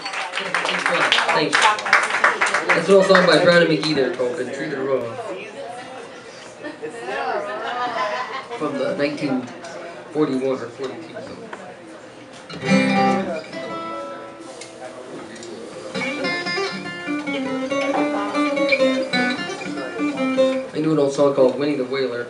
Thanks. That's old song by Brownie McGhee there called Treated Wrong. From the 1941 or 42 I knew an old song called Winnie the Whaler.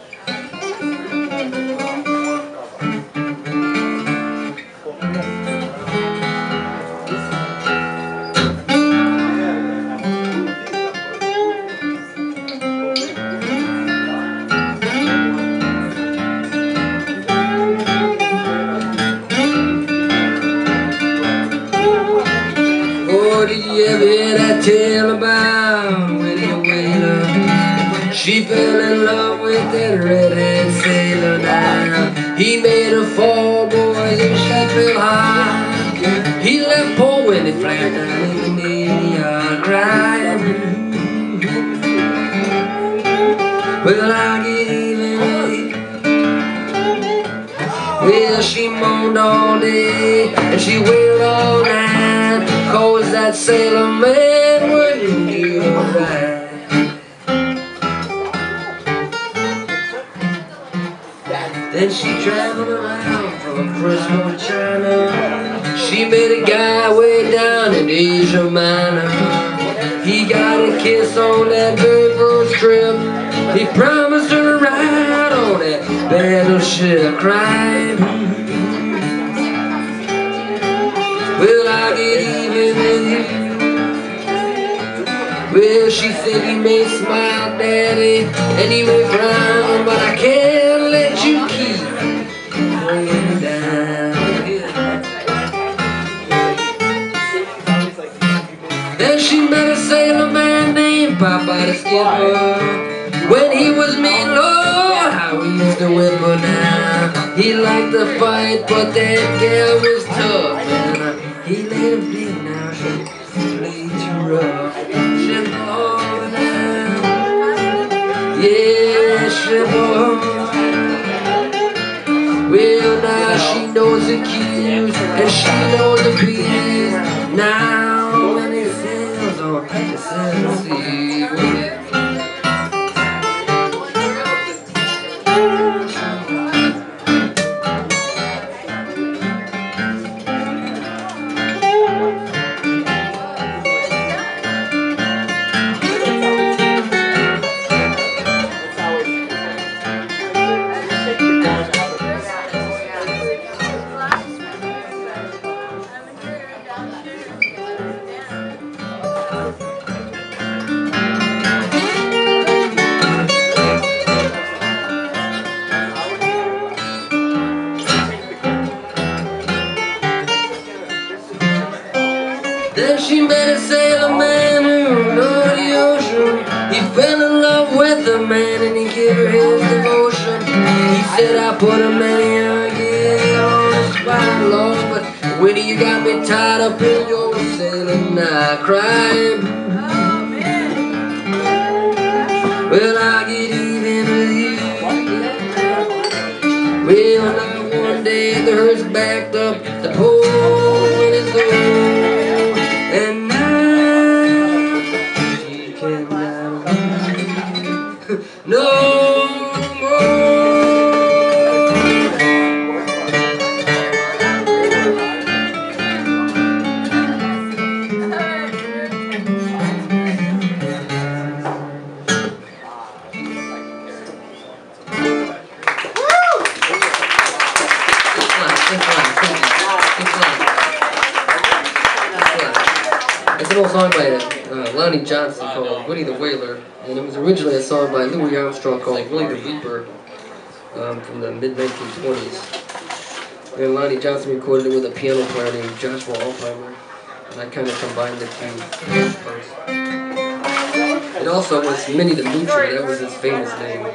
Did you that tale about Winnie Whaler? She fell in love with that redhead sailor now. He made her fall, boys, and she fell high. He left poor Winnie flat in the navy crying. Well, I get even you. Well, she moaned all day and she wailed all night Cause that sailor man wouldn't her right Then she traveled around from Frisco to China. She met a guy way down in Asia Minor. He got a kiss on that very first trip. He promised her a ride on that battleship crying she said you may smile, daddy, and you may frown, but I can't let you keep going down. Then she met a sailor man named Papa the Skipper. When he was mean, Lord, how he used to whip her now. He liked to fight, but that girl was tough, and he let her be now. She played too rough. Yeah, ship on. Well, now she knows the cues and she knows the beats. Now when it sails on the Then she met a sailor man who knew the ocean. He fell in love with the man and he gave her his devotion. He said, I put a many again on the spot, Lord, but when you got me tied up in your sailing, I cried. Well, I get even with you. Well, now one day the herd's backed up, the poor cannot run no. It's an old song by uh, Lonnie Johnson called Winnie the Whaler, and it was originally a song by Louis Armstrong called Willie the Leaper um, from the mid 1920s. And Lonnie Johnson recorded it with a piano player named Joshua Altheimer, and I kind of combined the two parts. It also was Minnie the Moocher, that was his famous name.